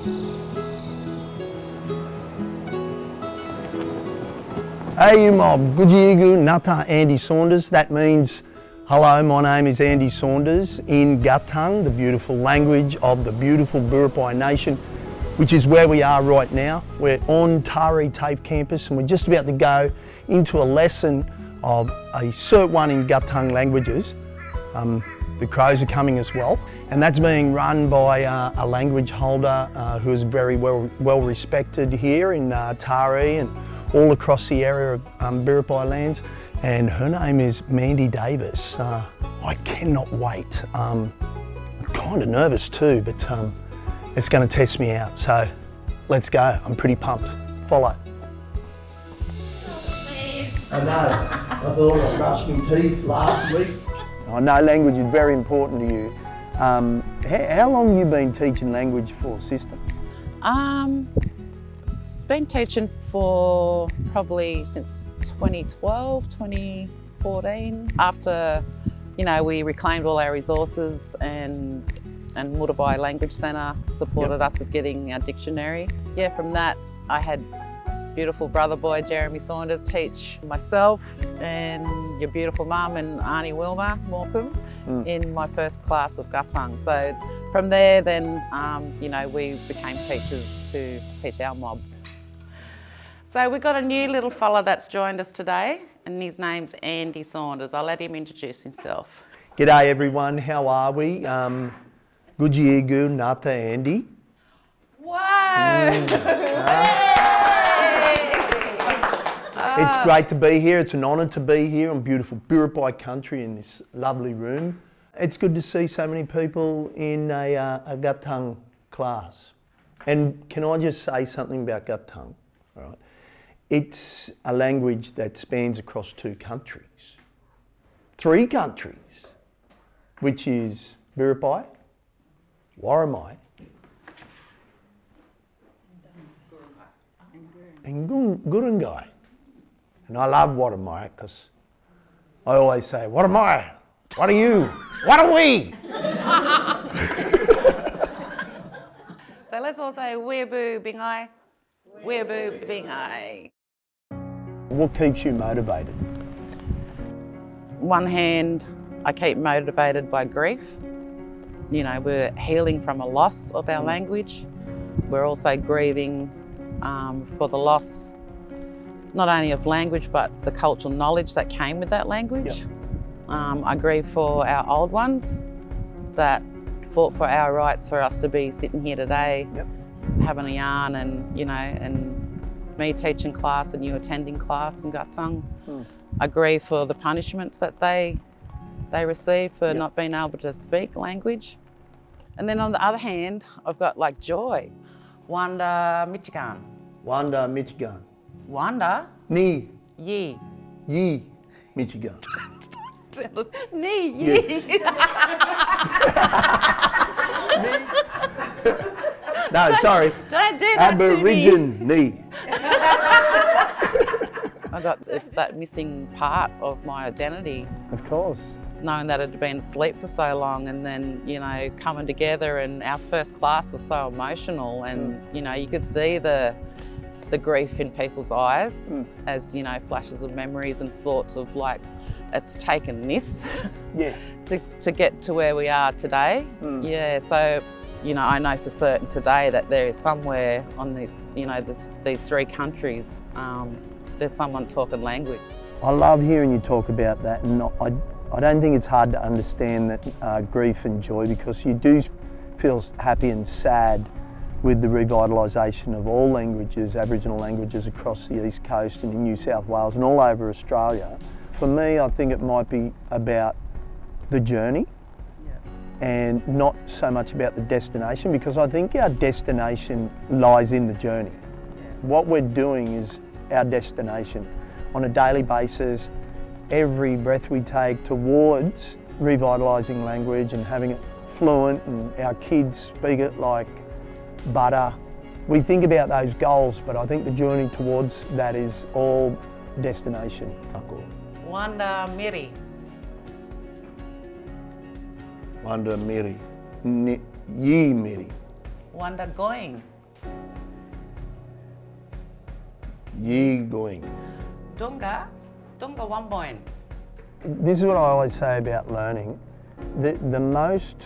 Hey you mob, Gujiigu Nata Andy Saunders. That means, hello, my name is Andy Saunders in Gathang, the beautiful language of the beautiful Biripi Nation, which is where we are right now. We're on Taree TAFE campus and we're just about to go into a lesson of a Cert 1 in Gathang languages. Um, the Crows are coming as well. And that's being run by uh, a language holder uh, who is very well, well respected here in uh, Taree and all across the area of um, Biripi lands. And her name is Mandy Davis. Uh, I cannot wait. Um, I'm kind of nervous too, but um, it's going to test me out. So let's go. I'm pretty pumped. Follow. I know. I thought I brushed my teeth last week. I know language is very important to you. Um, how, how long have you been teaching language for, sister? Um, been teaching for probably since 2012, 2014. After, you know, we reclaimed all our resources and and Muurrbay Language Centre supported yep. us with getting our dictionary. Yeah, from that I had beautiful brother boy Jeremy Saunders teach myself and your beautiful mum and Auntie Wilma Morecambe mm. in my first class of Gathang. So from there then, um, you know, we became teachers to teach our mob. So we've got a new little fella that's joined us today and his name's Andy Saunders. I'll let him introduce himself. G'day everyone, how are we? Um, Gujiigu Nata Andy. Whoa! Mm. It's great to be here. It's an honour to be here on beautiful Biripi country in this lovely room. It's good to see so many people in a, uh, a Gathang class. And can I just say something about Gathang? All right. It's a language that spans across two countries, three countries, which is Biripi, Worimi, and Gurungai. And I love Worimi because I always say, What am I? What are you? What are we? so let's all say we're boo Bingai. Weeaboo Bingai. What keeps you motivated? One hand, I keep motivated by grief. You know, we're healing from a loss of our language. We're also grieving um, for the loss not only of language but the cultural knowledge that came with that language. Yep. Um, I grieve for our old ones that fought for our rights for us to be sitting here today, yep. having a yarn and you know and me teaching class and you attending class in Gathang. Hmm. I grieve for the punishments that they they receive for yep. not being able to speak language. And then on the other hand, I've got like joy. Wanda Michigan. Wanda Michigan. Wanda? Ni. Yi. Yi. Michigan. Ni. Yi. no, don't, sorry. Don't do that Aborigine. I got it's that missing part of my identity. Of course. Knowing that it had been asleep for so long and then, you know, coming together and our first class was so emotional and, mm. you know, you could see the the grief in people's eyes mm. as, you know, flashes of memories and thoughts of like, it's taken this yeah. to, to get to where we are today. Mm. Yeah, so you know, I know for certain today that there is somewhere on this, you know, this, these three countries, um, there's someone talking language. I love hearing you talk about that, and I, I don't think it's hard to understand that uh, grief and joy because you do feel happy and sad with the revitalisation of all languages, Aboriginal languages across the East Coast and in New South Wales and all over Australia. For me, I think it might be about the journey and not so much about the destination because I think our destination lies in the journey. What we're doing is our destination on a daily basis, every breath we take towards revitalising language and having it fluent and our kids speak it like butter. Uh, we think about those goals, but I think the journey towards that is all destination. Wanda Miri. Wanda Miri. Ye Miri. Wanda going. Ye going. Dunga. Dunga one point. This is what I always say about learning. The, the most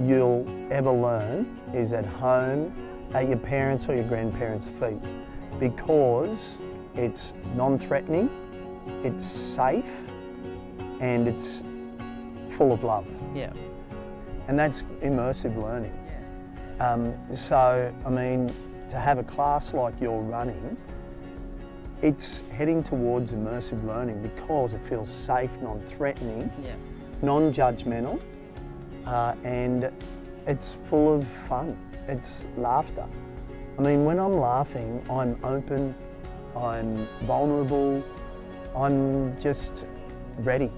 you'll ever learn is at home, at your parents' or your grandparents' feet, because it's non-threatening, it's safe, and it's full of love. Yeah. And that's immersive learning. Um, so, I mean, to have a class like you're running, it's heading towards immersive learning because it feels safe, non-threatening, Yeah. non-judgmental, uh, and it's full of fun. It's laughter. I mean, when I'm laughing, I'm open, I'm vulnerable, I'm just ready.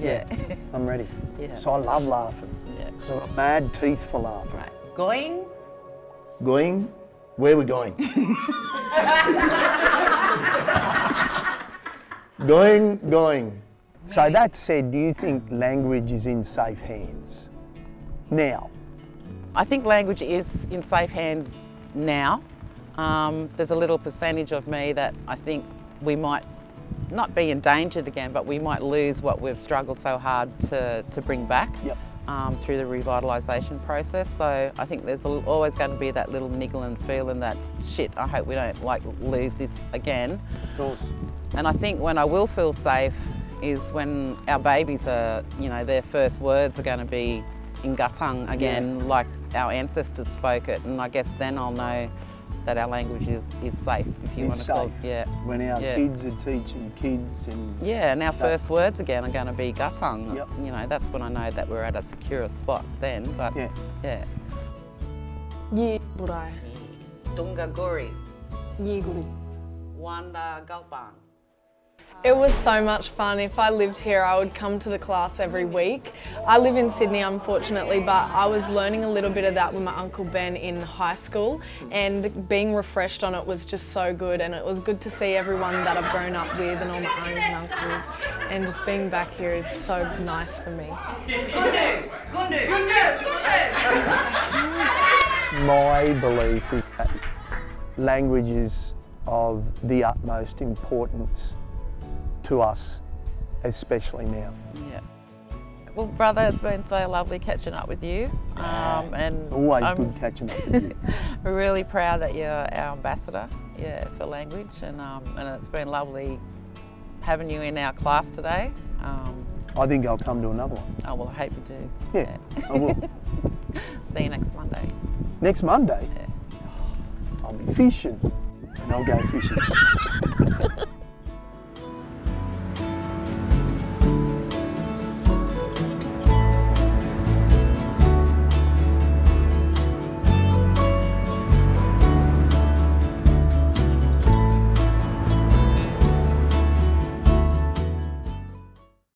Yeah. I'm ready. Yeah. So I love laughing. yeah. So I've got mad teeth for laughing. Right. Going. Going? Where are we going? going, going. So that said, do you think language is in safe hands? Now, I think language is in safe hands now. Um, there's a little percentage of me that I think we might not be endangered again, but we might lose what we've struggled so hard to, to bring back Yep. um, through the revitalisation process. So I think there's always going to be that little niggling feeling that shit. I hope we don't like lose this again. of course, And I think when I will feel safe is when our babies are, you know, their first words are going to be in Gathang again, like our ancestors spoke it. And I guess then I'll know that our language is, is safe, if you Is want to call it. safe. Yeah. when our Yeah. kids are teaching kids and Yeah, and our first words again are going to be Gathang. Yep. You know, that's when I know that we're at a secure spot then. But yeah, yeah. Ye burai, Dungaguri, ye guri. Wanda Galpang. It was so much fun. If I lived here, I would come to the class every week. I live in Sydney, unfortunately, but I was learning a little bit of that with my Uncle Ben in high school, and being refreshed on it was just so good. And it was good to see everyone that I've grown up with and all my aunts and uncles, and just being back here is so nice for me. my belief is that language is of the utmost importance to us, especially now. Yeah. Well, brother, it's been so lovely catching up with you. Um, and Always I'm good catching up with you. we're really proud that you're our ambassador, yeah, for language, and um, and it's been lovely having you in our class today. Um, I think I'll come to another one. oh well, I hope you do. Yeah, I will. See you next Monday. Next Monday, Yeah. I'll be fishing and I'll go fishing.